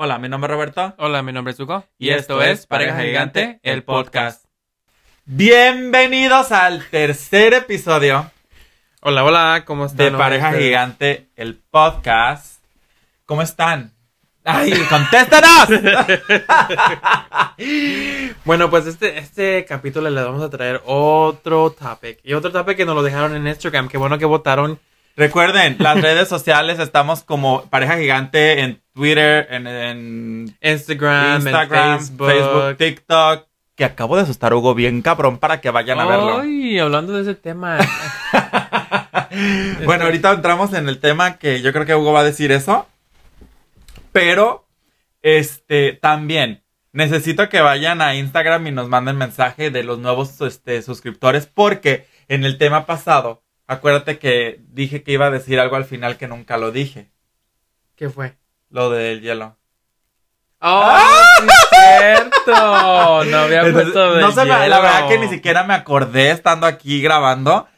Hola, mi nombre es Roberto. Hola, mi nombre es Hugo. Y esto es Pareja Gigante, el podcast. Bienvenidos al tercer episodio Hola, hola, ¿cómo están? de Pareja ustedes? Gigante, el podcast. ¿Cómo están? ¡Ay, contéstanos! Bueno, pues este, este capítulo le vamos a traer otro topic. Y otro topic que nos lo dejaron en Instagram. Qué bueno que votaron. Recuerden, las redes sociales estamos como Pareja Gigante en Twitter, en, en Instagram, Instagram, en Facebook. Facebook. TikTok. Que acabo de asustar a Hugo bien cabrón para que vayan a verlo. Ay, hablando de ese tema. Bueno, ahorita entramos en el tema que yo creo que Hugo va a decir eso. Pero, este, también necesito que vayan a Instagram y nos manden mensaje de los nuevos este, suscriptores. Porque en el tema pasado, acuérdate que dije que iba a decir algo al final que nunca lo dije. ¿Qué fue? Lo del hielo. ¡Oh, sí es cierto! No había Entonces, puesto de no se me- la hielo. verdad que ni siquiera me acordé estando aquí grabando.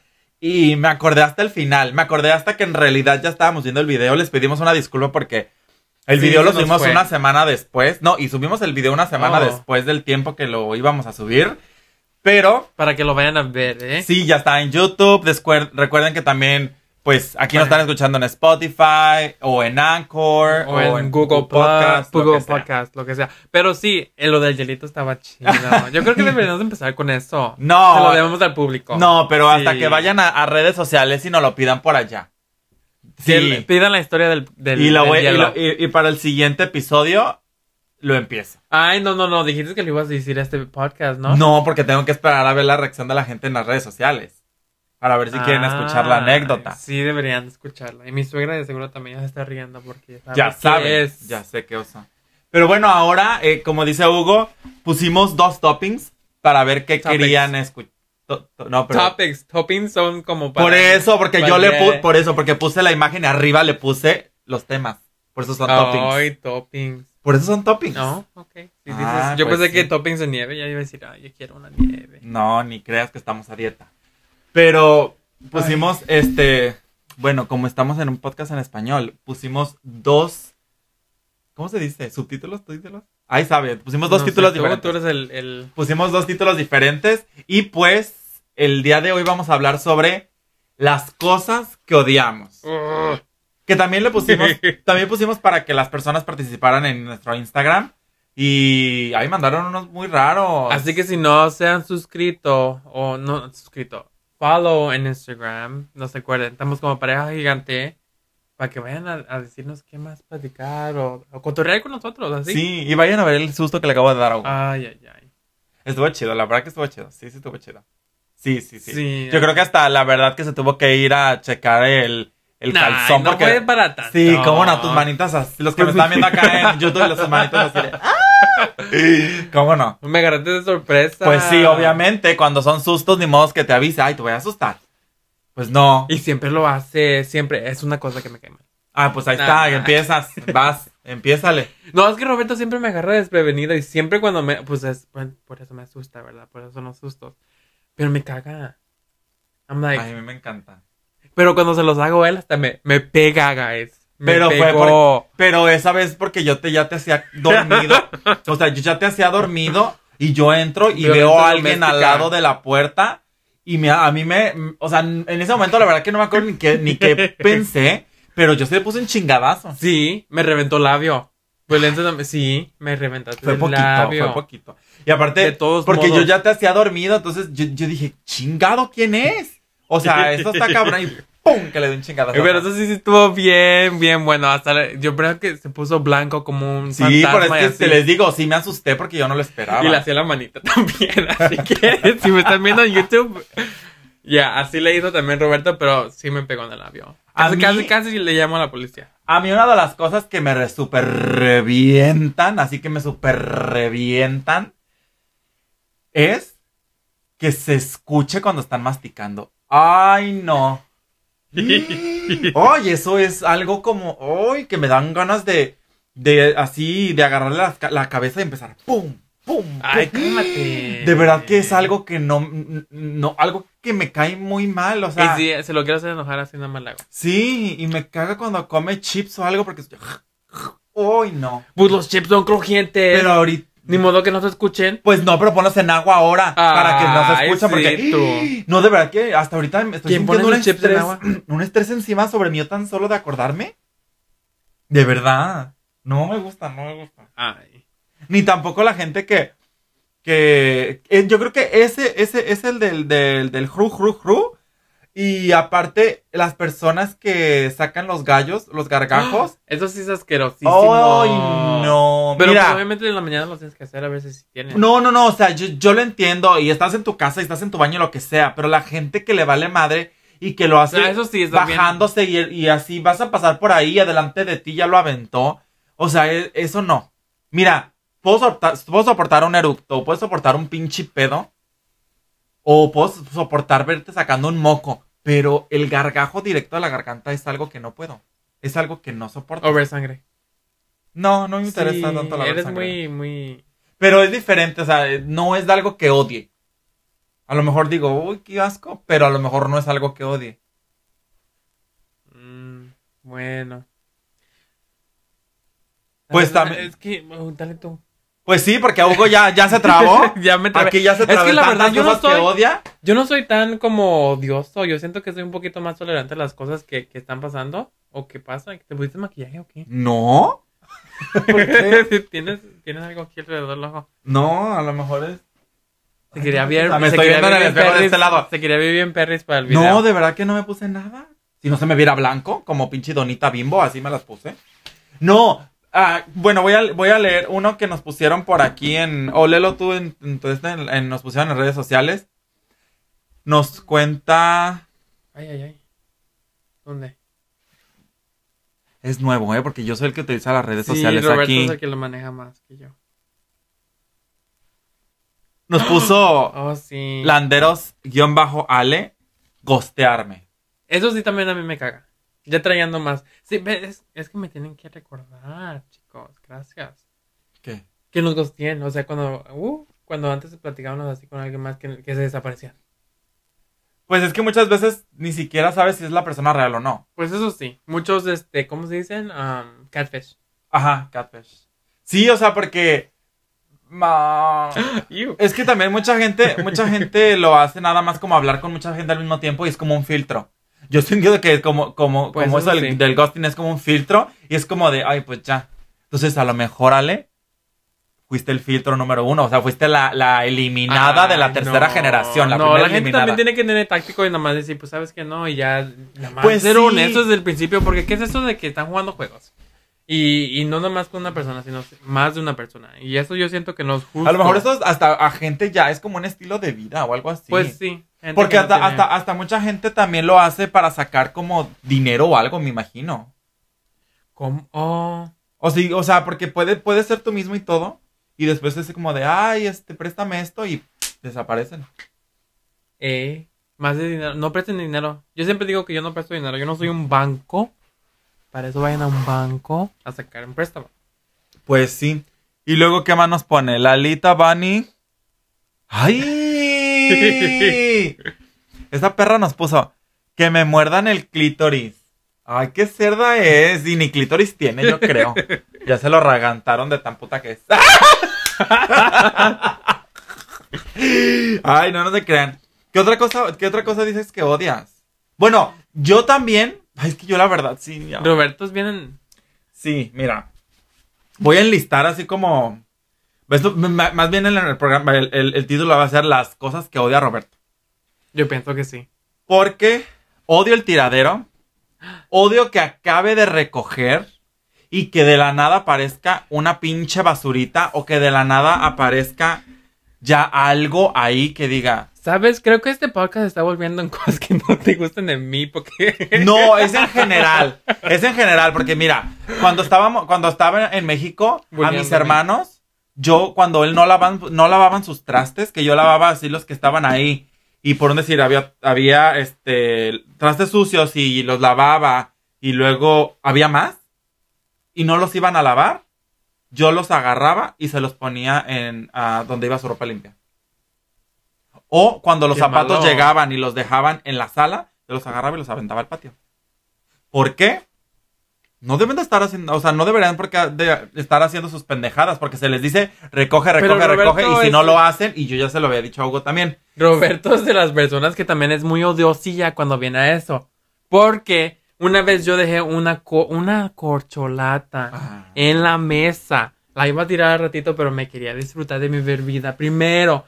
Y me acordé hasta el final. Me acordé hasta que en realidad ya estábamos viendo el video. Les pedimos una disculpa porque el Sí, video lo subimos fue. una semana después. No, y subimos el video una semana Oh. después del tiempo que lo íbamos a subir. Pero Para que lo vayan a ver, ¿eh? sí, ya está en YouTube. Descuer- recuerden que también, pues aquí nos están escuchando en Spotify o en Anchor O, en, Google Podcast, lo Google sea. Podcast, lo que sea. Pero sí, en lo del hielito estaba chido. Yo creo que deberíamos de empezar con eso. No. Se lo debemos al público. No, pero hasta que vayan a, a redes sociales y nos lo pidan por allá. Sí. Pidan la historia del, del, Y, lo del voy- y, hielo. lo- y- y para el siguiente episodio lo empiezo. Ay, no, no, no. Dijiste que le ibas a decir a este podcast, ¿no? ¿No? porque tengo que esperar a ver la reacción de la gente en las redes sociales. Para ver si quieren escuchar la Ah, anécdota. Sí, deberían de escucharla. Y mi suegra de seguro también ya se está riendo porque sabe Ya qué saben. es. Ya sé qué osa. Pero bueno, ahora, eh, como dice Hugo, pusimos dos toppings para ver qué Topics. querían escuchar. No, pero. Topics, toppings son como para... Por eso, porque yo le puse. Por eso, porque puse la imagen y arriba le puse los temas. Por eso son toppings. Ay, toppings. Por eso son toppings. No, ok. Si dices- Ah, yo pues pensé que sí. toppings de nieve, ya iba a decir, ay, yo quiero una nieve. No, ni creas que estamos a dieta. Pero pusimos este. Bueno, como estamos en un podcast en español, pusimos dos. ¿Cómo se dice? ¿Subtítulos? ¿Títulos? Ahí sabe, pusimos dos No títulos tú- diferentes. Tú eres el... el... Pusimos dos títulos diferentes. Y pues, el día de hoy vamos a hablar sobre las cosas que odiamos. Ugh. Que también le pusimos, también pusimos para que las personas participaran en nuestro Instagram. Y ahí mandaron unos muy raros. Así que si no se han suscrito o no suscrito, follow en Instagram, no se acuerden, estamos como pareja gigante para que vayan a, a decirnos qué más platicar o, o cotorrear con nosotros, así. Sí, y vayan a ver el susto que le acabo de dar a Hugo. Ay, ay, ay. Estuvo chido, la verdad que estuvo chido. Sí, sí, estuvo chido. Sí, sí, sí. Sí. Yo creo que hasta la verdad que se tuvo que ir a checar el, el Nah, calzón. no porque... fue para tanto. Sí, cómo no, tus manitas así. Los que me están viendo acá en YouTube, los sus manitas así. ¡Ah! ¿Cómo no? Me agarraste de sorpresa. Pues sí, obviamente, cuando son sustos, ni modo que te avise, ay, te voy a asustar. Pues no. Y siempre lo hace, siempre. Es una cosa que me quema. Ah, pues ahí Nah. está, y empiezas, vas, empiézale. No, es que Roberto siempre me agarra desprevenido y siempre cuando me... Pues es... bueno, por eso me asusta, ¿verdad? Por eso son los sustos. Pero me caga. I'm like... Ay, a mí me encanta. Pero cuando se los hago él, hasta me, me pega, guys. Me Pero fue pegó. Pero esa vez porque yo te ya te hacía dormido. o sea, yo ya te hacía dormido y yo entro y Violencia veo a alguien doméstica. al lado de la puerta y me, a mí me, o sea, en ese momento la verdad que no me acuerdo ni qué, ni qué pensé, pero yo se le puse un chingadazo. Sí, me reventó el labio. Violencia dom- Sí, me reventaste Fue el poquito, labio. fue poquito. Y aparte, De todos porque modos. yo ya te hacía dormido, entonces yo, yo dije, chingado, ¿quién es? O sea, esto está cabrón ¡pum! que le doy un chingadazo. Pero eso sí, sí estuvo bien, bien bueno. Hasta le- yo creo que se puso blanco como un Sí, fantasma por eso y es que así. te les digo, sí me asusté porque yo no lo esperaba. Y le hacía la manita también. Así que si me están viendo en YouTube, ya, así le hizo también Roberto, pero sí me pegó en el labio. Casi, mí- casi, casi le llamo a la policía. A mí una de las cosas que me re- super revientan, así que me super revientan, es que se escuche cuando están masticando. Ay, no. Oye, eso es algo como, ay, que me dan ganas de, de así, de agarrarle la, la cabeza y empezar, pum, pum. Ay, pum. cálmate. De verdad que es algo que no, no, algo que me cae muy mal, o sea. y si se lo quiero hacer enojar así nada más hago. Sí, y me caga cuando come chips o algo porque... Uy, no. Pues los chips son crujientes. Pero ahorita. Ni modo que no se escuchen. Pues no, pero ponlos en agua ahora para que no se escuchen sí, porque tú. no de verdad que hasta ahorita me estoy ¿Quién sintiendo un chips en estrés, agua? un estrés encima sobre mí tan solo de acordarme. De verdad, no me gusta, no me gusta. Ay. Ni tampoco la gente que que eh, yo creo que ese ese es el del del del jru jru jru y aparte las personas que sacan los gallos, los gargajos. Eso sí es asquerosísimo. Ay, no. Pero Mira, pues, obviamente en la mañana lo tienes que hacer a veces si tienes. No, no, no, o sea, yo, yo lo entiendo y estás en tu casa y estás en tu baño, lo que sea, pero la gente que le vale madre y que lo O hace sea, eso sí está bien. bajándose y, y así vas a pasar por ahí y adelante de ti ya lo aventó. O sea, e- eso no. Mira, puedo soportar, puedo soportar un eructo, puedo soportar un pinche pedo, o puedo soportar verte sacando un moco, pero el gargajo directo a la garganta es algo que no puedo. Es algo que no soporto. O ver sangre. No, no me interesa Sí, tanto la Eres sangre. muy, muy. Pero es diferente, o sea, no es de algo que odie. A lo mejor digo, uy, qué asco, pero a lo mejor no es algo que odie. mm, bueno. Pues también- Es que, dale tú. Pues sí, porque a Hugo ya, ya se trabó. ya me trabé. Aquí ya se Es que trabó. la verdad, yo no que soy- odia. Yo no soy tan como odioso. Yo siento que soy un poquito más tolerante a las cosas que, que están pasando. ¿O que pasa? ¿Te pusiste maquillaje o qué? No. ¿Por qué? ¿Tienes, ¿Tienes algo aquí alrededor del ojo? No, a lo mejor es. Se quería ver. me estoy viendo en el espejo de este lado. Se quería ver bien perris para el video. No, de verdad que no me puse nada. Si no se me viera blanco, como pinche donita bimbo, así me las puse. No, ah, bueno, voy a, voy a leer uno que nos pusieron por aquí en. O léelo tú, en, en tu este, en- en- nos pusieron en redes sociales. Nos cuenta. Ay, ay, ay. ¿Dónde? Es nuevo, ¿eh? Porque yo soy el que utiliza las redes Sí, sociales Roberto aquí. es el que lo maneja más que yo. Nos puso Oh, sí. Landeros-Ale, gostearme. Eso sí también a mí me caga. Ya trayendo más. Sí, es, es que me tienen que recordar, chicos. Gracias. ¿Qué? Que nos gosteen. O sea, cuando, uh, cuando antes platicábamos así con alguien más que, que se desaparecía. Pues es que muchas veces ni siquiera sabes si es la persona real o no. Pues eso sí. Muchos, este, ¿cómo se dicen? Um, catfish. Ajá, catfish. Sí, o sea, porque. ma-. Es que también mucha gente, mucha gente lo hace nada más como hablar con mucha gente al mismo tiempo y es como un filtro. Yo siento que como, como, Pues como eso del, sí. del ghosting es como un filtro y es como de, ay, pues ya. Entonces a lo mejor, Ale, fuiste el filtro número uno, o sea, fuiste la, la eliminada de la tercera no. generación, la no, primera la gente eliminada. también tiene que tener táctico y nada más decir, pues sabes que no, y ya nada más Pues ser sí. honestos desde el principio, porque ¿qué es eso de que están jugando juegos? Y, y no nada más con una persona, sino más de una persona. Y eso yo siento que no es justo. A lo mejor eso es hasta a gente ya es como un estilo de vida o algo así. Pues sí. Gente Porque no hasta, hasta, hasta mucha gente también lo hace para sacar como dinero o algo, me imagino. ¿Cómo? Oh, O sí, o sea, porque puede, puede ser tú mismo y todo. Y después es como de, ay, este, préstame esto y desaparecen. eh, más de dinero. No presten dinero. Yo siempre digo que yo no presto dinero. Yo no soy un banco. Para eso vayan a un banco a sacar un préstamo. Pues sí. Y luego, ¿qué más nos pone? Lalita Bunny. ¡Ay! Esta perra nos puso que me muerdan el clítoris. Ay, qué cerda es. Y ni clítoris tiene, yo creo. Ya se lo ragantaron de tan puta que es. Ay, no, no se crean. ¿Qué otra cosa, qué otra cosa dices que odias? Bueno, yo también. Ay, es que yo la verdad sí. ya- Robertos vienen. Sí, mira. Voy a enlistar así como. Esto, más bien en el programa, el, el- el título va a ser Las cosas que odia Roberto. Yo pienso que sí. Porque odio el tiradero. Odio que acabe de recoger. Y que de la nada aparezca una pinche basurita. O que de la nada aparezca ya algo ahí que diga. ¿Sabes? Creo que este podcast está volviendo en cosas que no te gustan de mí porque... No, es en general. Es en general, porque mira, cuando estábamos, cuando estaba en México, a Volviendo mis a hermanos, yo cuando él no lavaban, no lavaban sus trastes, que yo lavaba así los que estaban ahí. Y por un decir, había, había este trastes sucios y los lavaba. Y luego había más. Y no los iban a lavar. Yo los agarraba y se los ponía en donde iba su ropa limpia. O cuando los Qué zapatos malo. llegaban y los dejaban en la sala, yo los agarraba y los aventaba al patio. ¿Por qué? No deben de estar haciendo, o sea, no deberían porque de estar haciendo sus pendejadas, porque se les dice recoge, recoge, recoge, y si es- no lo hacen, y yo ya se lo había dicho a Hugo también. Roberto es de las personas que también es muy odiosilla cuando viene a eso. Porque una vez yo dejé una, co- una corcholata Ah. en la mesa. La iba a tirar al ratito, pero me quería disfrutar de mi bebida primero.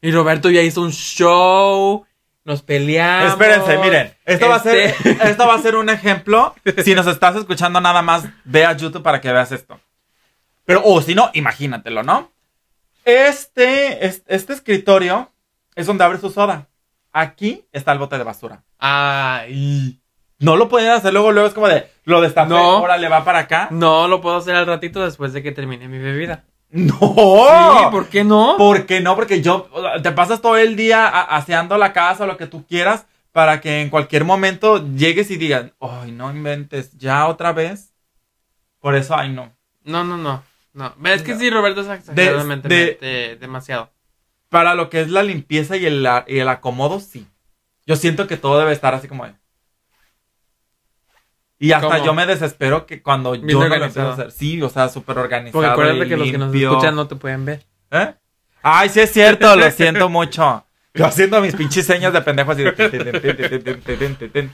Y Roberto ya hizo un show. Nos peleamos. Espérense, miren, esto va a ser, Este- esto va a ser un ejemplo. Si nos estás escuchando nada más, ve a YouTube para que veas esto. Pero, o si no, imagínatelo, ¿no? Este, es- este escritorio es donde abre su soda. Aquí está el bote de basura. Ay. No lo pueden hacer luego, luego es como de, lo destapé, No. ahora le va para acá. No lo puedo hacer al ratito después de que termine mi bebida. No. Sí, ¿por qué no? ¿Por qué no? Porque yo, te pasas todo el día aseando la casa, lo que tú quieras, para que en cualquier momento llegues y digan, ay, no inventes, ya otra vez. Por eso, ay, no. No, no, no. No. Es que No. sí, Roberto es exageradamente de- de- demasiado. Para lo que es la limpieza y el, y el acomodo, sí. Yo siento que todo debe estar así como de. Y hasta yo me desespero que cuando yo no empiezo a hacer. Sí, o sea, súper organizado. Porque acuérdate que limpio. los que nos escuchan no te pueden ver. ¿Eh? Ay, sí es cierto, lo siento mucho. Yo haciendo mis pinches señas de pendejo así de.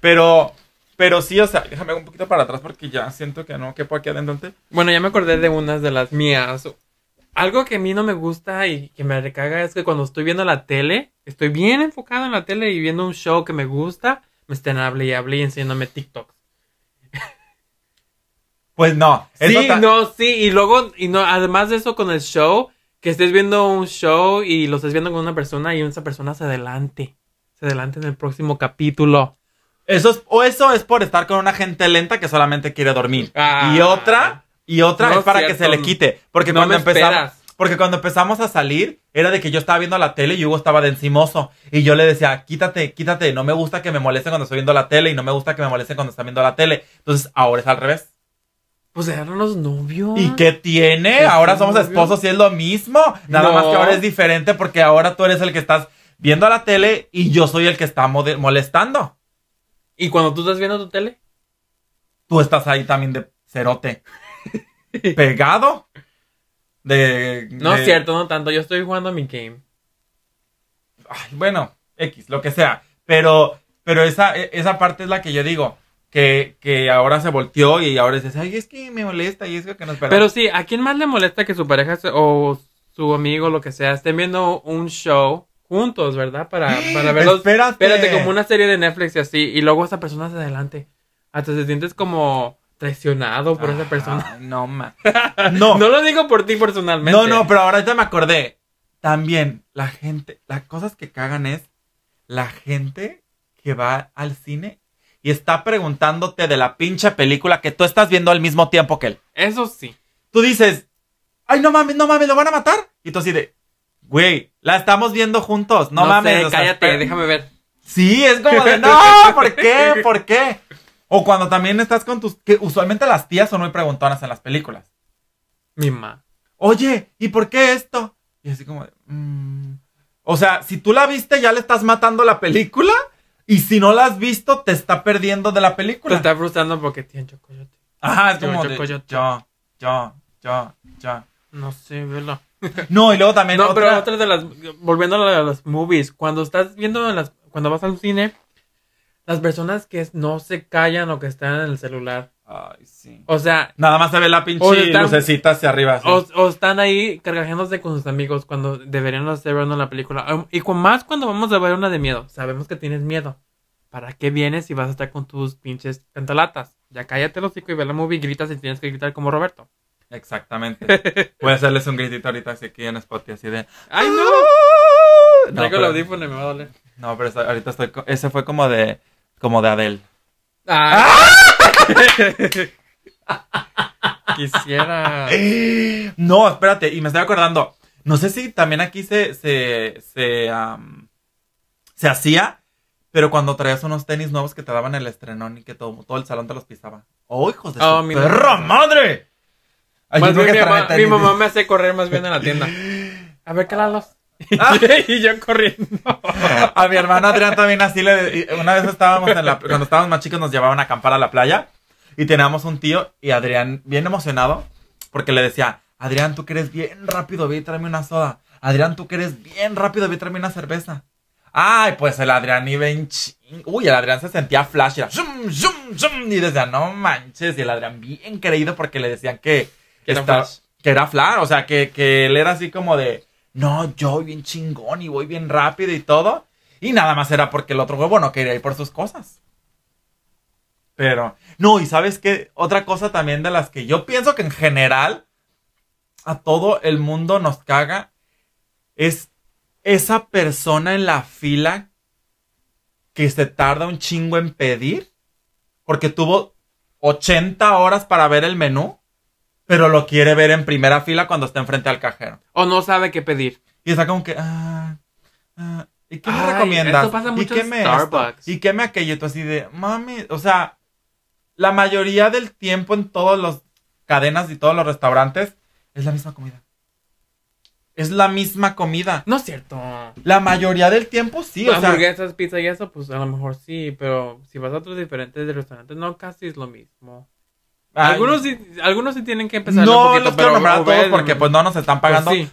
Pero, pero sí, o sea, déjame un poquito para atrás porque ya siento que no quepo aquí adentro. Bueno, ya me acordé de unas de las mías. Algo que a mí no me gusta y que me recaga es que cuando estoy viendo la tele, estoy bien enfocado en la tele y viendo un show que me gusta, me estén hable y hable y enseñándome TikToks. Pues no. Sí, no, sí, y luego, y no, además de eso con el show, que estés viendo un show y lo estés viendo con una persona y esa persona se adelante. Se adelante en el próximo capítulo. Eso es, o eso es por estar con una gente lenta que solamente quiere dormir. Ah. y otra, y otra No es para que se le quite. Porque No cuando empezamos, porque cuando empezamos a salir, era de que yo estaba viendo la tele y Hugo estaba de encimoso. Y yo le decía, quítate, quítate, no me gusta que me molesten cuando estoy viendo la tele y no me gusta que me molesten cuando están viendo la tele. Entonces, ahora es al revés. Pues eran los novios. ¿Y qué tiene? ¿Qué Ahora somos novio? esposos y es lo mismo. Nada No. más que ahora es diferente porque ahora tú eres el que estás viendo la tele y yo soy el que está molestando. ¿Y cuando tú estás viendo tu tele? Tú estás ahí también de cerote. Pegado. De. No de- es cierto, no tanto. Yo estoy jugando a mi game. Ay, bueno, X, lo que sea. Pero, pero esa, e- esa parte es la que yo digo. Que, que ahora se volteó y ahora dices, ay, es que me molesta y es que no espera. Pero sí, ¿a quién más le molesta que su pareja o su amigo, lo que sea, estén viendo un show juntos, ¿verdad? Para, para verlos. Espérate. Espérate, como una serie de Netflix y así. Y luego esa persona se adelante. Hasta te sientes como traicionado por esa persona. Ay, no, ma. No. No lo digo por ti personalmente. No, no, pero ahora ya me acordé. También, la gente, las cosas que cagan es la gente que va al cine y está preguntándote de la pinche película que tú estás viendo al mismo tiempo que él. Eso sí. Tú dices, ay, no mames, no mames, ¿lo van a matar? Y tú así de, güey, la estamos viendo juntos, no, mames. sé, o sea, cállate, déjame ver. Sí, es como de, no, ¿por qué? ¿Por qué? O cuando también estás con tus, que usualmente las tías son muy preguntonas en las películas. Mi ma. oye, ¿y por qué esto? Y así como, de, "Mm". o sea, si tú la viste, ya le estás matando la película. Y si no la has visto, te está perdiendo de la Te película. está frustrando porque tiene chocolate. Ajá, es Yo, como yo, de, yo, yo, yo. yo. No sé, velo. No, y luego también No, otra- pero otra de las. Volviendo a las movies. Cuando estás viendo las. Cuando vas al cine. Las personas que no se callan o que están en el celular. Ay, sí. O sea, Nada más se ve la pinche O están- lucecita hacia arriba. así. o, o están ahí cargajeándose con sus amigos cuando deberían estar viendo la película. Um, Y con más cuando vamos a ver una de miedo. Sabemos que tienes miedo. ¿Para qué vienes si vas a estar con tus pinches cantalatas? Ya cállate los hocico y ve la movie y gritas y tienes que gritar como Roberto. Exactamente. Voy a hacerles un gritito ahorita así aquí en Spotify, así de... ¡Ay, no! No, Traigo el audífono y me va a doler. No, pero ahorita estoy... Ese fue como de... Como de Adele. ¡Ah! Quisiera. No, espérate, y me estoy acordando. No sé si también aquí se, se, se, se hacía, pero cuando traías unos tenis nuevos que te daban el estrenón y que todo, todo el salón te los pisaba. ¡Oh, hijos de Oh, su mi perra madre! Ay, Más bien, mi, mamá, mi tenis. mamá me hace correr más bien en la tienda. A ver, cálalos. Ah. y yo corriendo. A mi hermano Adrián también así le... Una vez estábamos en la... Cuando estábamos más chicos nos llevaban a acampar a la playa. Y teníamos un tío y Adrián, bien emocionado, porque le decía, Adrián, tú que eres bien rápido, ve y tráeme una soda. Adrián, tú que eres bien rápido, ve y tráeme una cerveza. Ay, pues el Adrián iba en ching... Uy, el Adrián se sentía flash y era zum, zum, zum, y decía, no manches. Y el Adrián bien creído porque le decían que... Que era flash. Que era flash, o sea, que, que él era así como de... No, yo voy bien chingón y voy bien rápido y todo. Y nada más era porque el otro huevo no quería ir por sus cosas. Pero, no, y sabes qué, otra cosa también de las que yo pienso que en general a todo el mundo nos caga es esa persona en la fila que se tarda un chingo en pedir porque tuvo 80 horas para ver el menú, pero lo quiere ver en primera fila cuando está enfrente al cajero. O no sabe qué pedir. Y está como que, ah, ah, ¿y qué me Ay, recomiendas? esto pasa ¿Y mucho qué en me Starbucks. esto? ¿Y qué me aquello? Y tú así de, mami, o sea, la mayoría del tiempo en todas las cadenas y todos los restaurantes es la misma comida. Es la misma comida. No es cierto. La mayoría del tiempo sí, o sea, Hamburguesas, pizza y eso, pues a lo mejor sí, pero si vas a otros diferentes restaurantes, no, casi es lo mismo. Algunos sí, algunos sí tienen que empezar no un poquito, los quiero nombrar a todos porque pues no nos están pues, pagando. sí.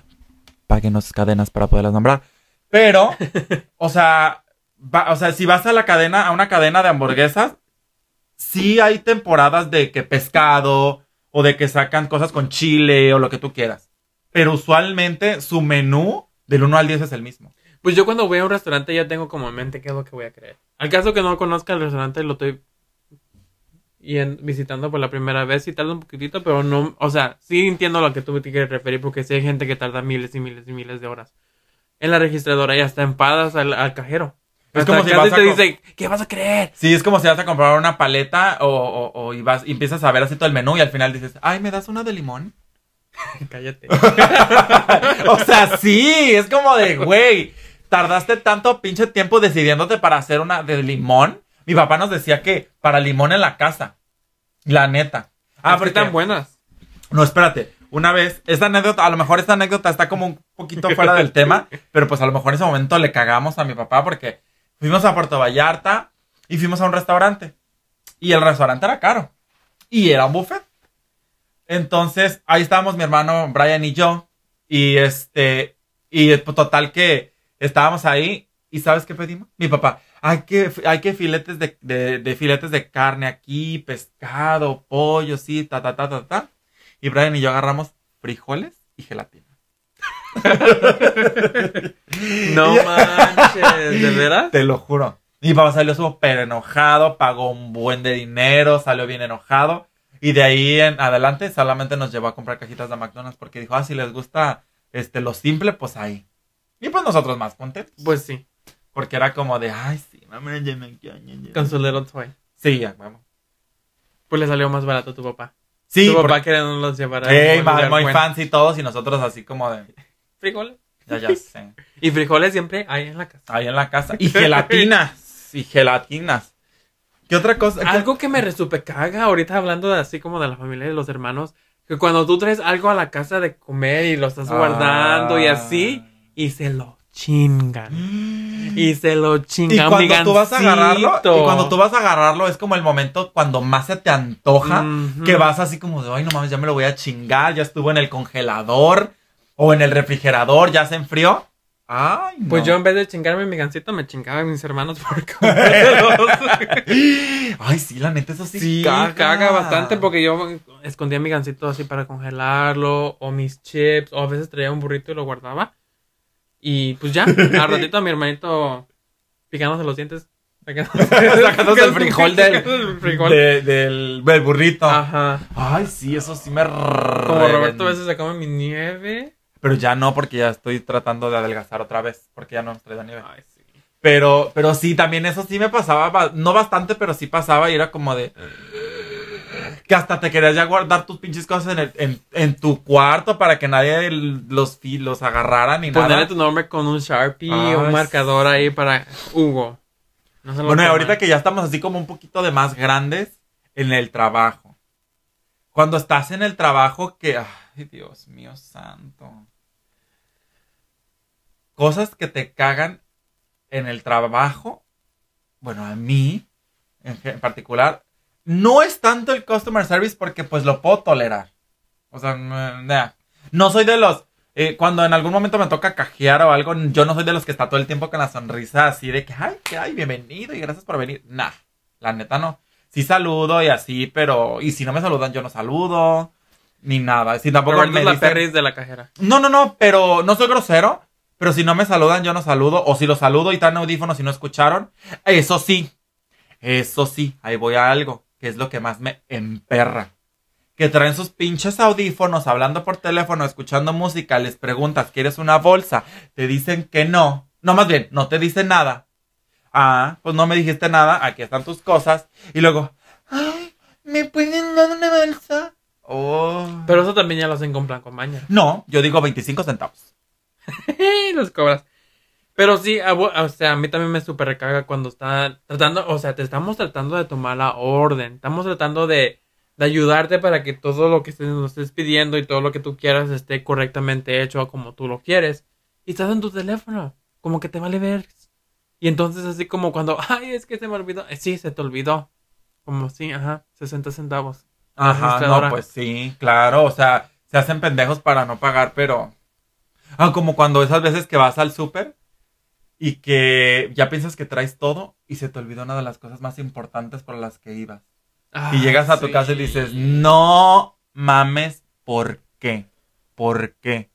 Páguenos cadenas para poderlas nombrar. Pero, o sea, va- o sea, si vas a la cadena, a una cadena de hamburguesas, sí hay temporadas de que pescado o de que sacan cosas con chile o lo que tú quieras. Pero usualmente su menú del 1 al 10 es el mismo. Pues yo cuando voy a un restaurante ya tengo como en mente qué es lo que voy a querer. Al caso que no conozca el restaurante, lo estoy y en- visitando por la primera vez y tarda un poquitito, pero no, o sea, sí entiendo a lo que tú te quieres referir porque sí hay gente que tarda miles y miles y miles de horas. En la registradora y hasta empadas al, al cajero. Es Hasta como si vas a te dice, ¿qué vas a querer? Sí, es como si vas a comprar una paleta o, o- o y vas y empiezas a ver así todo el menú y al final dices, ay, ¿me das una de limón? Cállate. o sea, sí, es como de, güey, tardaste tanto pinche tiempo decidiéndote para hacer una de limón. Mi papá nos decía que para limón en la casa. La neta. Ah, porque están buenas. No, espérate. Una vez, esta anécdota, a lo mejor esta anécdota está como un poquito fuera del tema, pero pues a lo mejor en ese momento le cagamos a mi papá porque fuimos a Puerto Vallarta y fuimos a un restaurante. Y el restaurante era caro. Y era un buffet. Entonces, ahí estábamos mi hermano Brian y yo. Y este, y pues, total que estábamos ahí. ¿Y sabes qué pedimos? Mi papá, hay que, hay que filetes de, de, de filetes de carne aquí, pescado, pollo, sí, ta, ta, ta, ta, ta. Y Brian y yo agarramos frijoles y gelatina. No manches, ¿de veras? Te lo juro. Mi papá salió súper enojado, pagó un buen de dinero, salió bien enojado. Y de ahí en adelante solamente nos llevó a comprar cajitas de McDonald's porque dijo, ah, si les gusta este, lo simple, pues ahí. Y pues nosotros más contentos. Pues sí, Porque era como de, ay, sí, mamá, ya me quiero, ya, ya". con su little toy. Sí, ya, vamos. Pues le salió más barato a tu papá. Sí, tu papá no los llevar a Ey, muy bueno. fancy todos y nosotros así como de, Frijoles. ya, ya sé. Y frijoles siempre hay en la casa. Ahí en la casa. Y gelatinas. y gelatinas. ¿Qué otra cosa? ¿Qué- Algo que me resupe caga ahorita hablando de así como de la familia y de los hermanos. Que cuando tú traes algo a la casa de comer y lo estás guardando y así, y se lo chingan. Y se lo Y chingan. cuando tú vas a agarrarlo, y cuando tú vas a agarrarlo es como el momento cuando más se te antoja, que vas así como de, ay, no mames, ya me lo voy a chingar, ya estuvo en el congelador o en el refrigerador, ya se enfrió. Ay, no. Pues yo en vez de chingarme mi gancito, me chingaba a mis hermanos por. Ay, sí, la neta, eso sí, Sí, caga. bastante porque yo escondía mi gancito así para congelarlo, o mis chips, o a veces traía un burrito y lo guardaba. Y pues ya, al ratito a mi hermanito picándose los dientes. Sacándose, el frijol del, frijol. de- del, del burrito. Ajá. Ay, sí, eso sí me... Como Roberto a veces se come mi nieve. Pero ya no, porque ya estoy tratando de adelgazar otra vez, porque ya no hemos traído nieve. Ay, sí. Pero, pero sí, también eso sí me pasaba, ba- no bastante, pero sí pasaba y era como de... Que hasta te querías ya guardar tus pinches cosas en, el- en, en tu cuarto para que nadie el- los, los agarrara ni Ponerle nada. tu nombre con un Sharpie o un marcador ahí para Hugo. No se lo Bueno, y ahorita que ya estamos así como un poquito de más grandes en el trabajo. Cuando estás en el trabajo que... Ay, Dios mío santo. Cosas que te cagan en el trabajo. Bueno, a mí, en particular, no es tanto el customer service porque pues lo puedo tolerar. O sea, mm, nah. no soy de los... eh, cuando en algún momento me toca cajear o algo, yo no soy de los que está todo el tiempo con la sonrisa así de que, ay, que ay, bienvenido y gracias por venir. Nah, la neta no. Sí saludo y así, pero... Y si no me saludan, yo no saludo. Ni nada. Si tampoco me la dicen- de la cajera. no, no, no, pero no soy grosero. Pero si no me saludan, yo no saludo. O si los saludo y están audífonos y no escucharon. Eso sí. Eso sí. Ahí voy a algo. Que es lo que más me emperra. Que traen sus pinches audífonos hablando por teléfono, escuchando música. Les preguntas, ¿quieres una bolsa? Te dicen que no. No, más bien, no te dicen nada. Ah, pues no me dijiste nada. Aquí están tus cosas. Y luego, ay, ¿me pueden dar una bolsa? Oh. Pero eso también ya lo hacen con plan con maña. No, yo digo 25 centavos. los cobras. Pero sí, a, vo- o sea, a mí también me super recaga cuando está tratando, o sea, te estamos tratando de tomar la orden, estamos tratando de, de ayudarte para que todo lo que estés- nos estés pidiendo y todo lo que tú quieras esté correctamente hecho como tú lo quieres. Y estás en tu teléfono, como que te vale ver. Y entonces así como cuando, ay, es que se me olvidó, Eh, sí, se te olvidó. Como sí, ajá, 60 centavos. Ajá, no, pues sí, claro, o sea, se hacen pendejos para no pagar, pero... Ah, como cuando esas veces que vas al súper y que ya piensas que traes todo y se te olvidó una de las cosas más importantes por las que ibas. Ah, y llegas a tu sí. casa y dices, no mames, ¿por qué? ¿Por qué?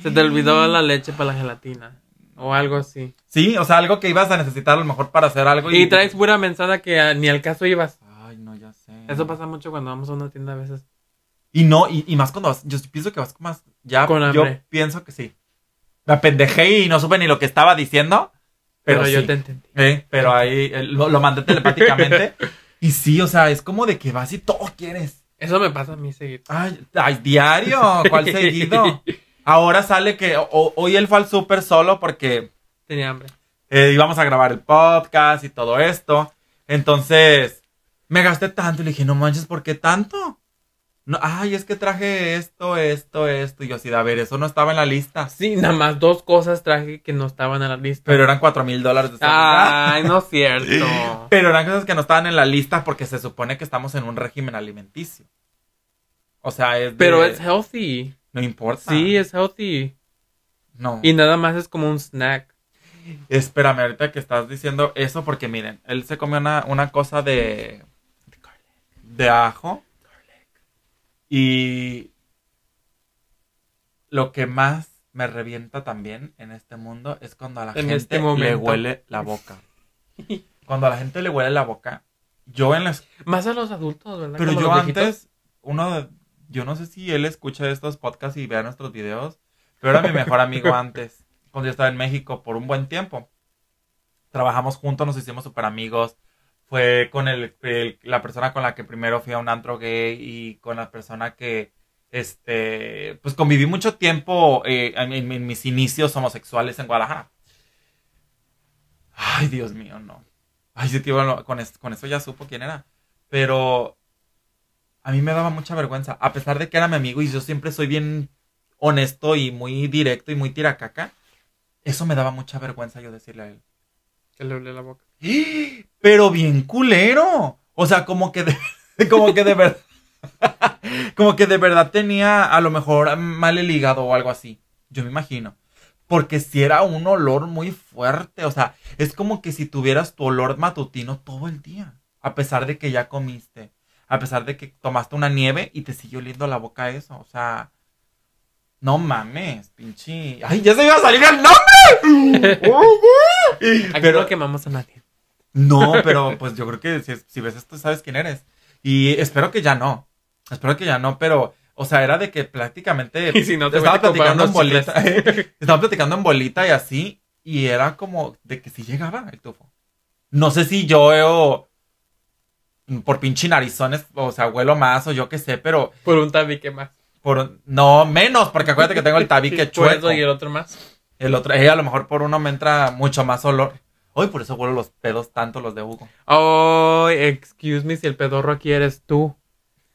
Se te olvidó la leche para la gelatina. O algo así. Sí, o sea, algo que ibas a necesitar a lo mejor para hacer algo Y traes pura mensada que ah, ni al caso ibas. Ay, no, ya sé. Eso pasa mucho cuando vamos a una tienda a veces. Y no, y, y más cuando vas, yo pienso que vas más, ya, Con yo hambre. pienso que sí. Me apendejé y no supe ni lo que estaba diciendo, pero, Pero, yo sí. te entendí. Eh, pero ahí eh, lo, lo mandé telepáticamente. y sí, o sea, es como de que vas y todo quieres. Eso me pasa a mí seguido. Ay, ay, diario, ¿cuál seguido? Ahora sale que o- hoy él fue al súper solo porque Tenía hambre. eh, íbamos a grabar el podcast y todo esto. Entonces, me gasté tanto y le dije, no manches, ¿por qué tanto? No, ay, es que traje esto, esto, esto. Y yo así, de, a ver, eso no estaba en la lista. Sí, nada más dos cosas traje que no estaban en la lista. Pero eran cuatro mil dólares. Ay, no es cierto. Pero eran cosas que no estaban en la lista porque se supone que estamos en un régimen alimenticio. O sea, es de- Pero es healthy. No importa. Sí, es healthy. No. Y nada más es como un snack. Espérame, ahorita que estás diciendo eso, porque miren, él se comió una, una cosa de. de ajo. Y. Lo que más me revienta también en este mundo es cuando a la En gente este le huele la boca. Cuando a la gente le huele la boca. Yo en las. Más a los adultos, ¿verdad? Pero Como yo antes, uno de. Yo no sé si él escucha estos podcasts y vea nuestros videos. Pero era mi mejor amigo antes. Cuando yo estaba en México por un buen tiempo. Trabajamos juntos, nos hicimos súper amigos. Fue con el, la persona con la que primero fui a un antro gay y con la persona que, este, pues conviví mucho tiempo eh, en, mis inicios homosexuales en Guadalajara. Ay, Dios mío, no. Ay, sí, tío, con, es- con eso ya supo quién era. Pero a mí me daba mucha vergüenza. A pesar de que era mi amigo y yo siempre soy bien honesto y muy directo y muy tiracaca. Eso me daba mucha vergüenza yo decirle a él. Que le huele la boca. Pero bien culero. O sea, como que de, como que de verdad. como que de verdad tenía a lo mejor mal el hígado o algo así. Yo me imagino. Porque si era un olor muy fuerte. O sea, es como que si tuvieras tu olor matutino todo el día. A pesar de que ya comiste. A pesar de que tomaste una nieve y te sigue oliendo la boca eso. O sea. No mames, pinche. ¡Ay, ya se iba a salir el nombre! Aquí Pero- no quemamos a nadie. No, pero pues yo creo que si, si ves esto sabes quién eres. Y espero que ya no. Espero que ya no, pero, o sea, era de que prácticamente Y si no, te estaba platicando en bolita. estaba platicando en bolita y así. Y era como de que sí llegaba el tufo. No sé si yo veo por pinche narizones, o sea, huelo más o yo qué sé, pero Por un tabique más. por no menos, porque acuérdate que tengo el tabique chueco. y el otro más. El otro, eh, a lo mejor por uno me entra mucho más olor. Hoy por eso huelo los pedos tanto los de Hugo. Oh, excuse me si el pedorro aquí eres tú.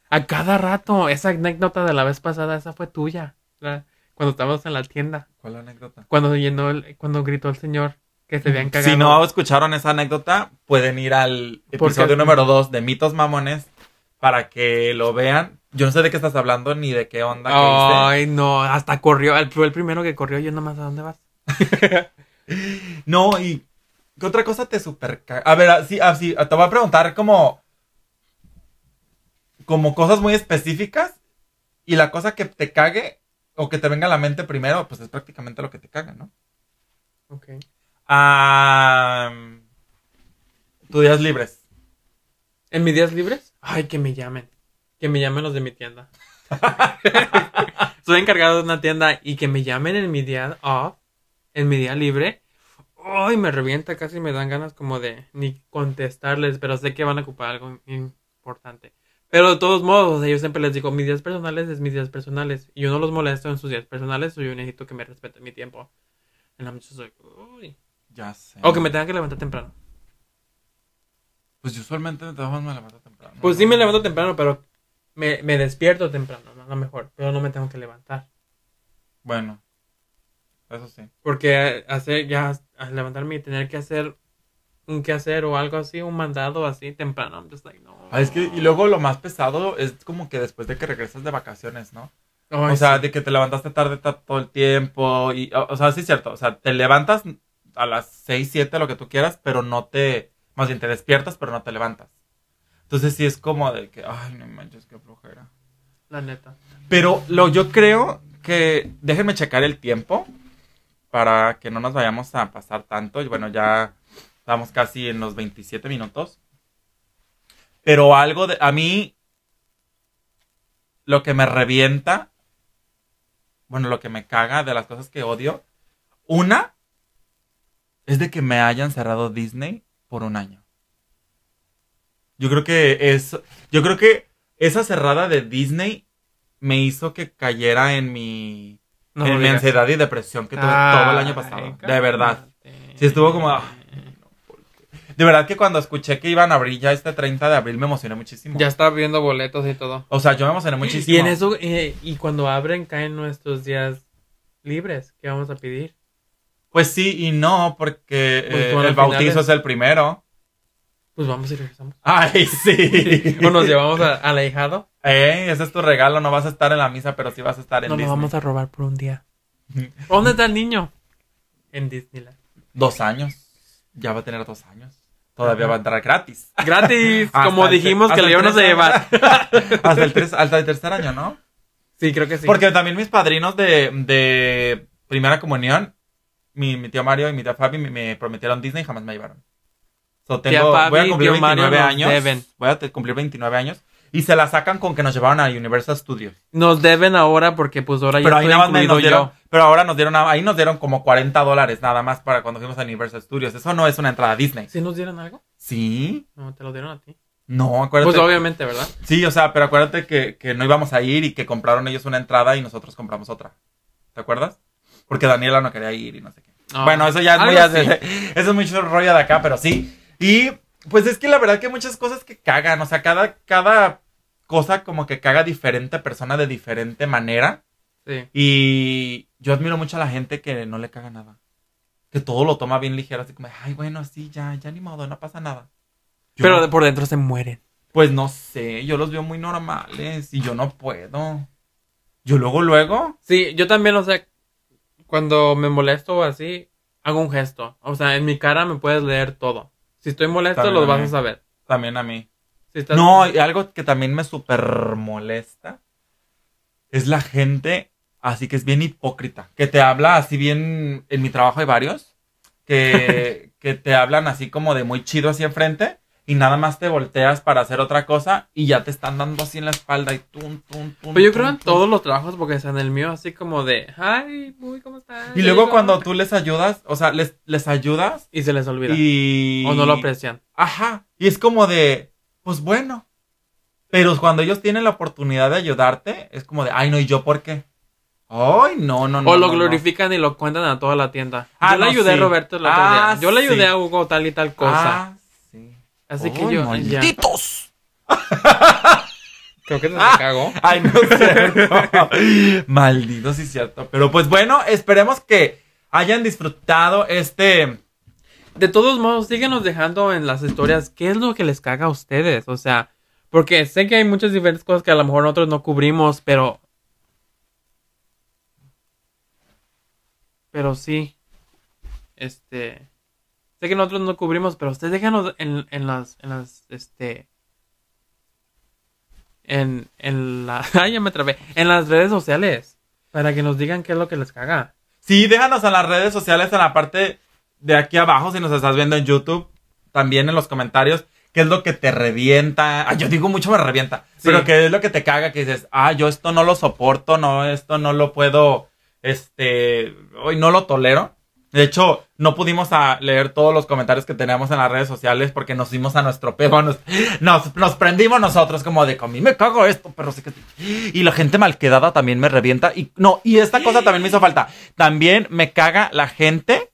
A cada rato. Esa anécdota de la vez pasada, esa fue tuya. La- Cuando estábamos en la tienda. ¿Cuál anécdota? Cuando llenó el, cuando gritó el señor. Que se habían cagado. Si no escucharon esa anécdota, pueden ir al Porque- episodio número 2 de Mitos Mamones para que lo vean. Yo no sé de qué estás hablando ni de qué onda que hice. Ay, no, hasta corrió. El, fue el primero que corrió. Yo nomás, ¿a dónde vas? No, y ¿qué otra cosa te super caga? A ver, así, así, te voy a preguntar como como cosas muy específicas y la cosa que te cague o que te venga a la mente primero, pues es prácticamente lo que te caga, ¿no? Ok. Ah, tus días libres. ¿En mis días libres? Ay, que me llamen. Que me llamen los de mi tienda. Soy encargado de una tienda y que me llamen en mi día off, en mi día libre. Ay, me revienta, casi me dan ganas como de ni contestarles, pero sé que van a ocupar algo importante. Pero de todos modos, o sea, yo siempre les digo, mis días personales es mis días personales. Y yo no los molesto en sus días personales, o yo necesito que me respeten mi tiempo. En la noche soy, uy. Ya sé. O que me tenga que levantar temprano. Pues yo usualmente me levanto temprano. Pues sí me levanto temprano, pero me, me despierto temprano, ¿no? a lo mejor, pero no me tengo que levantar. Bueno, eso sí. Porque hacer ya levantarme y tener que hacer un quehacer o algo así, un mandado así temprano, I'm just like, no. Ah, es que, y luego lo más pesado es como que después de que regresas de vacaciones, ¿no? Ay, o sea, sí. de que te levantaste tarde ta- todo el tiempo. Y, o, o sea, sí es cierto. O sea, te levantas a las 6, 7, lo que tú quieras, pero no te. Más bien, te despiertas, pero no te levantas. Entonces sí es como de que, ay, no manches, qué flojera. la neta. Pero lo, yo creo que. Déjenme checar el tiempo. Para que no nos vayamos a pasar tanto. Y bueno, ya estamos casi en los 27 minutos. Pero algo de. A mí. Lo que me revienta. Bueno, lo que me caga de las cosas que odio. Una. Es de que me hayan cerrado Disney por un año. Yo creo que es. Yo creo que esa cerrada de Disney me hizo que cayera en mi. No en mi ansiedad y depresión que tuve todo el año pasado. De verdad. Sí, estuvo como, "Ay, De verdad que cuando escuché que iban a abrir ya este 30 de abril me emocioné muchísimo. Ya está viendo boletos y todo. O sea, yo me emocioné muchísimo. Y en eso, eh, y cuando abren, caen nuestros días libres. ¿Qué vamos a pedir? Pues sí y no, porque Pues eh, el bautizo finales. es el primero. Pues vamos y regresamos. Ay, sí. o nos llevamos a- al ahijado. Eh, ese es tu regalo. No vas a estar en la misa, pero sí vas a estar en No nos Disney. vamos a robar por un día. ¿Dónde está el niño? En Disneyland. Dos años. Ya va a tener dos años. Todavía Ajá. va a entrar gratis. Gratis, como dijimos que le íbamos a llevar. hasta, el tres- hasta el tercer año, ¿no? Sí, creo que sí. Porque también mis padrinos de, de primera comunión, mi, mi tío Mario y mi tía Fabi me, me prometieron Disney y jamás me llevaron. So, Tía tengo, Fabi voy a cumplir tío Mario 29 nos años. deben. Voy a cumplir 29 años. Y se la sacan con que nos llevaron a Universal Studios. Nos deben ahora porque pues ahora ya Pero ahí estoy nada más nos dieron, yo. pero ahora nos dieron, ahí nos dieron como 40 dólares nada más para cuando fuimos a Universal Studios. Eso no es una entrada a Disney. ¿Sí nos dieron algo? Sí. No, te lo dieron a ti. No, acuérdate. Pues obviamente, ¿verdad? Sí, o sea, pero acuérdate que, que no íbamos a ir y que compraron ellos una entrada y nosotros compramos otra. ¿Te acuerdas? Porque Daniela no quería ir y no sé qué. Ah, bueno, eso ya es algo muy... Eso es mucho rollo de acá, pero sí. Y pues es que la verdad que hay muchas cosas que cagan. O sea, cada, cada cosa como que caga diferente persona de diferente manera. Sí. Y yo admiro mucho a la gente que no le caga nada. Que todo lo toma bien ligero, así como, ay, bueno, sí, ya, ya ni modo, no pasa nada. Yo Pero no- de por dentro se mueren. pues no sé, yo los veo muy normales y yo no puedo. Yo luego, luego. Sí, yo también, o sea, cuando me molesto o así, hago un gesto. O sea, en mi cara me puedes leer todo. Si estoy molesto, También lo vas a saber. También a mí. Si estás- No, y algo que también me súper molesta es la gente, así que es bien hipócrita, que te habla así bien, en mi trabajo hay varios, que, que te hablan así como de muy chido así enfrente y nada más te volteas para hacer otra cosa y ya te están dando así en la espalda y tum, tum, tum. Pero yo tum, creo en tum. todos los trabajos, porque es en el mío así como de, ay, uy, ¿cómo estás? Y luego cuando tú les ayudas, o sea, les, les ayudas Y se les olvida. y... O no lo aprecian. Ajá. Y es como de, pues bueno. Pero cuando ellos tienen la oportunidad de ayudarte, es como de, ay, no, ¿y yo por qué? Ay, no, no, no. o lo no, no. glorifican y lo cuentan a toda la tienda. Ah, yo le no, ayudé sí. a Roberto el otro Ah, día. Yo le ayudé sí. a Hugo tal y tal cosa. Ah, sí. Así que Ay, yo ya. malditos. Creo que te Ah. cagó. Ay, no cierto. Maldito, sí cierto. Pero pues bueno, esperemos que hayan disfrutado este de todos modos, síguenos dejando en las historias qué es lo que les caga a ustedes. O sea, porque sé que hay muchas diferentes cosas que a lo mejor nosotros no cubrimos, pero. Pero sí. Este. Sé que nosotros no cubrimos, pero ustedes déjanos en, en las. En las. Este. En, en la. Ay, ya me trabé. En las redes sociales. Para que nos digan qué es lo que les caga. Sí, déjanos en las redes sociales en la parte de aquí abajo si nos estás viendo en YouTube. También en los comentarios. ¿Qué es lo que te revienta? Yo digo mucho me revienta. Sí. Pero ¿qué es lo que te caga? Que dices, ah, yo esto no lo soporto, no, esto no lo puedo, este, hoy no lo tolero. De hecho, no pudimos leer todos los comentarios que teníamos en las redes sociales porque nos dimos a nuestro pedo. Nos, nos, nos prendimos nosotros como de, a mí me cago esto, pero sí. Y la gente malquedada también me revienta. Y no, y esta cosa también me hizo falta. También me caga la gente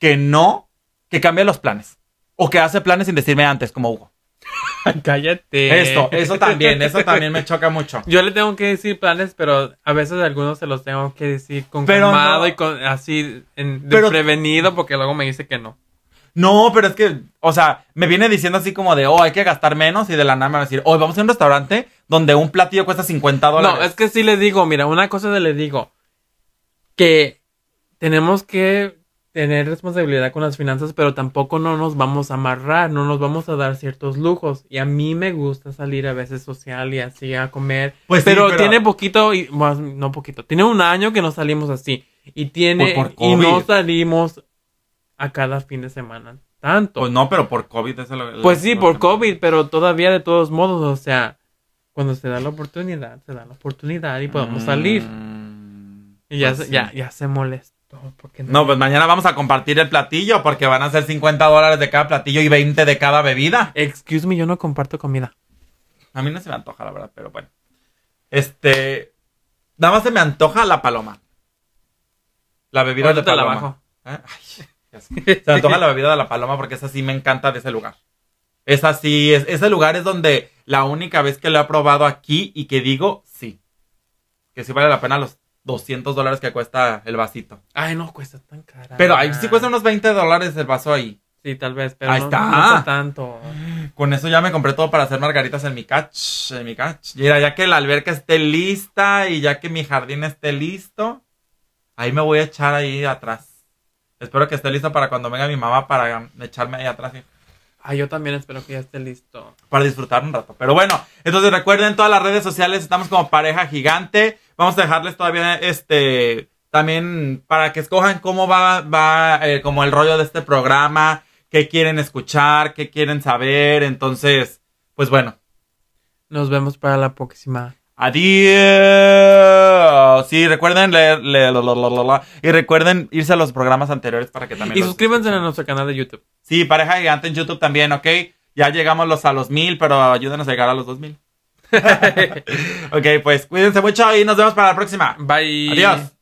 que no, que cambia los planes. O que hace planes sin decirme antes, como Hugo. Cállate. Esto, eso también, eso también me choca mucho. Yo le tengo que decir planes, pero a veces algunos se los tengo que decir con Pero calmado no. y con así en, Pero- prevenido porque luego me dice que no. No, pero es que, o sea, me viene diciendo así como de, oh, hay que gastar menos y de la nada me va a decir, oh, vamos a un restaurante donde un platillo cuesta 50 dólares. No, es que sí le digo, mira, una cosa le digo que tenemos que tener responsabilidad con las finanzas, pero tampoco no nos vamos a amarrar, no nos vamos a dar ciertos lujos. Y a mí me gusta salir a veces social y así a comer. Pues sí, pero, tiene poquito, y, más, no poquito, tiene un año que no salimos así. Y tiene, por y no salimos a cada fin de semana. Tanto. Pues no, pero por COVID es lo- Pues sí, por COVID, pero todavía de todos modos, o sea, cuando se da la oportunidad, se da la oportunidad y podemos salir. Mm, Y ya, pues se, sí. ya, ya se molestó. No, pues mañana vamos a compartir el platillo porque van a ser 50 dólares de cada platillo y 20 de cada bebida. Excuse me, yo no comparto comida. A mí no se me antoja, la verdad, pero bueno. Este. Nada más se me antoja la paloma. La bebida de la paloma. bajo. ¿Eh? Ay, se me antoja la bebida de la paloma porque esa sí me encanta de ese lugar. Esa sí, es, ese lugar es donde la única vez que lo he probado aquí y que digo sí. Que sí vale la pena los 200 dólares que cuesta el vasito. Ay, no cuesta tan cara. Pero ahí sí cuesta unos 20 dólares el vaso ahí. Sí, tal vez, pero Ahí no, está. no cuesta tanto. Con eso ya me compré todo para hacer margaritas en mi catch, en mi catch. Mira, ya que la alberca esté lista y ya que mi jardín esté listo, ahí me voy a echar ahí atrás. Espero que esté listo para cuando venga mi mamá para echarme ahí atrás y- Ay, yo también espero que ya esté listo. para disfrutar un rato. Pero bueno, entonces recuerden todas las redes sociales, estamos como pareja gigante. Vamos a dejarles todavía este también para que escojan cómo va va eh, como el rollo de este programa, qué quieren escuchar, qué quieren saber. Entonces, pues bueno, Nos vemos para la próxima. Adiós. Sí, recuerden leer, y recuerden irse a los programas anteriores para que también. Y los suscríbanse a nuestro canal de YouTube. Sí, pareja gigante en YouTube también, ¿ok? Ya llegamos los a los mil, pero ayúdenos a llegar a los dos mil. ok, pues cuídense mucho y nos vemos para la próxima. Bye. Adiós.